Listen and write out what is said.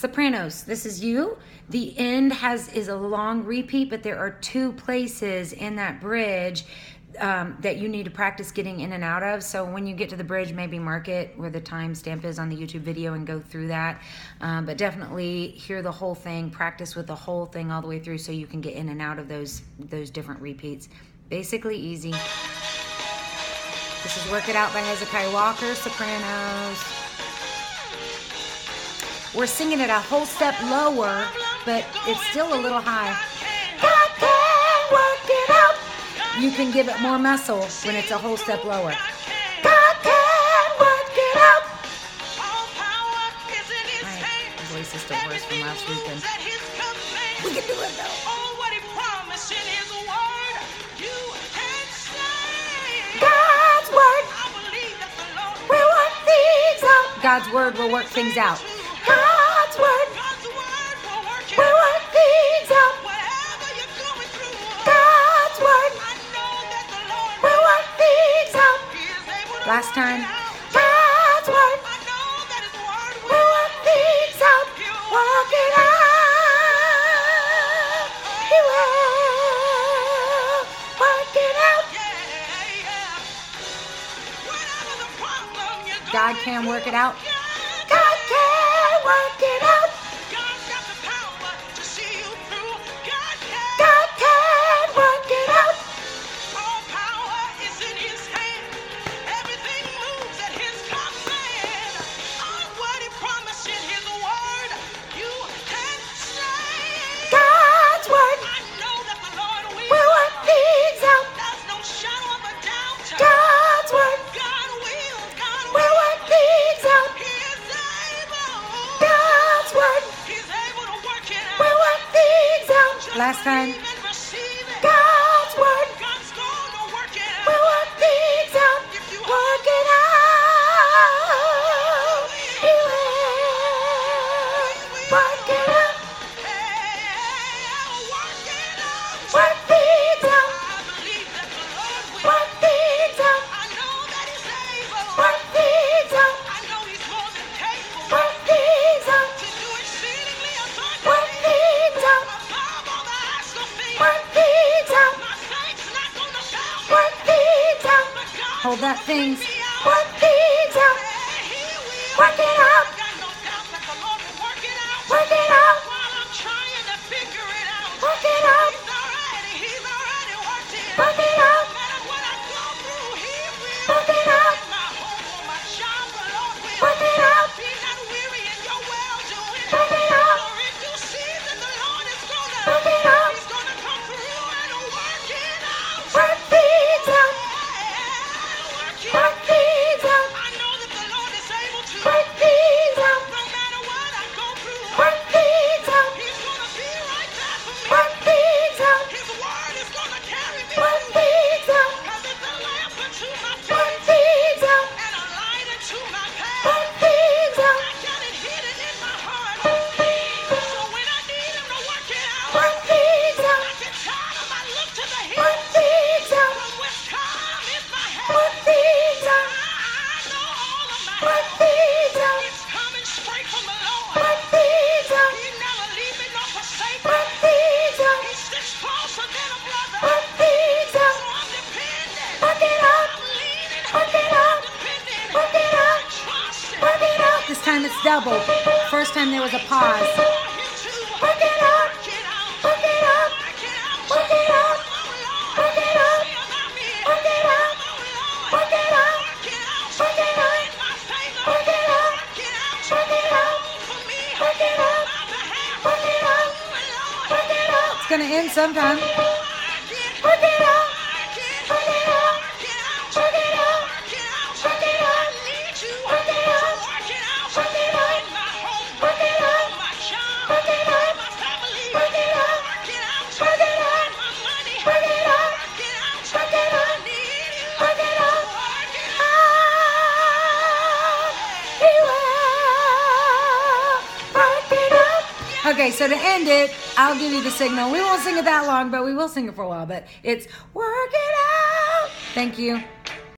Sopranos, this is you. The end has is a long repeat, but there are two places in that bridge um, that you need to practice getting in and out of. So when you get to the bridge, maybe mark it where the timestamp is on the YouTube video and go through that. Um, but definitely hear the whole thing, practice with the whole thing all the way through, so you can get in and out of those those different repeats. Basically easy. This is Work It Out by Hezekiah Walker, Sopranos. We're singing it a whole step lower, but it's still a little high. God can work it out. You can give it more muscle when it's a whole step lower. God can work it out. My voice is still worse from last weekend. We can do it though. Oh, God's word will work things out. God's word will work things out. God's word will work things out. God's word will work things out. Last time. God's word will work things out. Work it out. He will work it out. God can work it out. あろ Last time. Hold that thing. One thing. First time there was a pause. Work it out. Work it out. Work it out. Work it. Work it. Work it. Work it. Work it. Work. It's gonna end sometime. It out. Okay, so to end it, I'll give you the signal. We won't sing it that long, but we will sing it for a while. But it's work it out. Thank you.